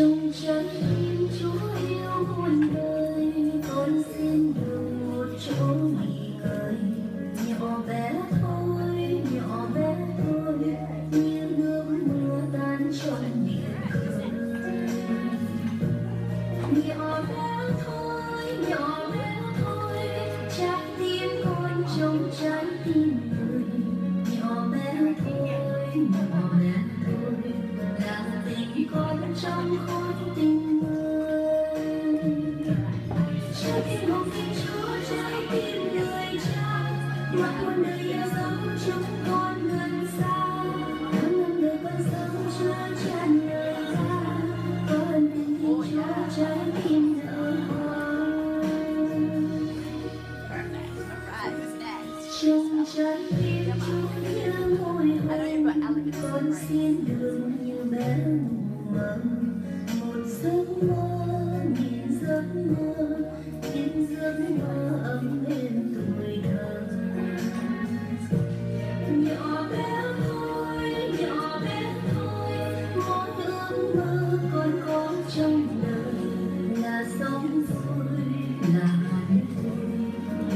trong trái tim chúa yêu muôn đời, con xin được một chỗ nghỉ ngơi. Nhỏ bé thôi, nhỏ bé thôi, như nước mưa tan trọn biển cười. Nhỏ bé thôi, nhỏ bé thôi, trái tim con trong trái tim người. Nhỏ bé thôi, nhỏ bé thôi, là tình con trong khối trong trái tim chúng như môi hồng con xin đường như bé mầm một giấc mơ nghìn giấc mơ nhìn giấc mơ ấm êm tuổi thơ nhỏ bé thôi nhỏ bé thôi mỗi ước mơ con có trong đời là sống vui là hạnh phúc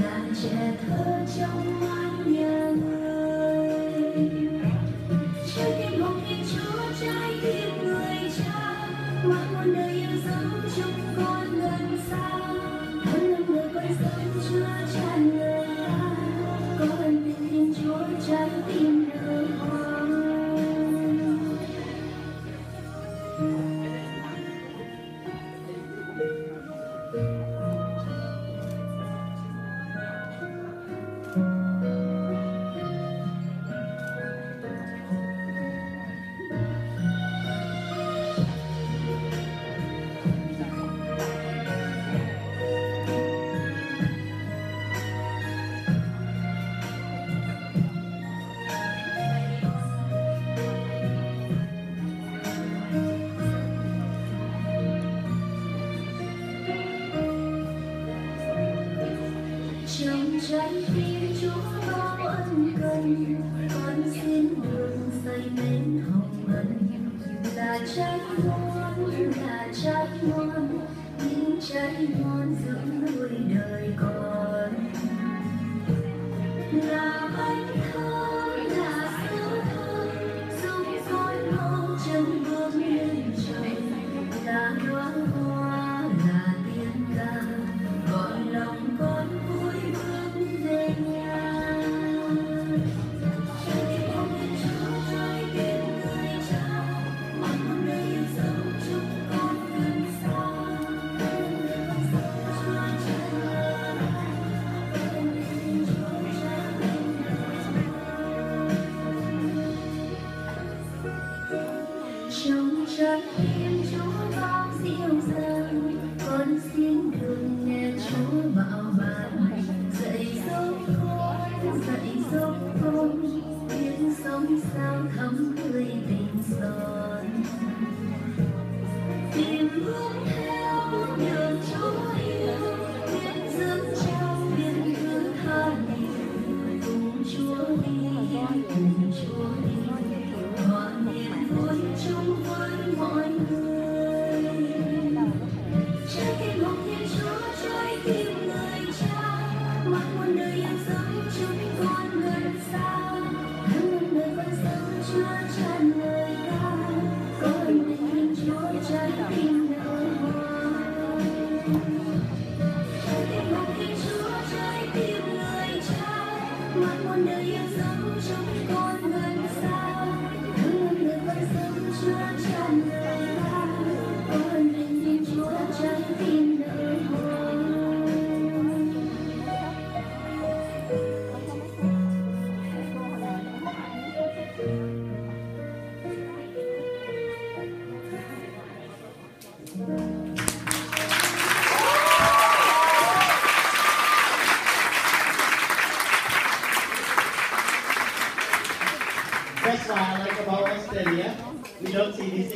là trẻ thơ trong chúa trái tim đời trái tim chúa bao ân cần. Con xin đường say mến hồng ân là trái ngon, là trái ngon. Những trái ngon dưỡng nuôi đời con. Là bánh That's what I like about Australia. We don't see this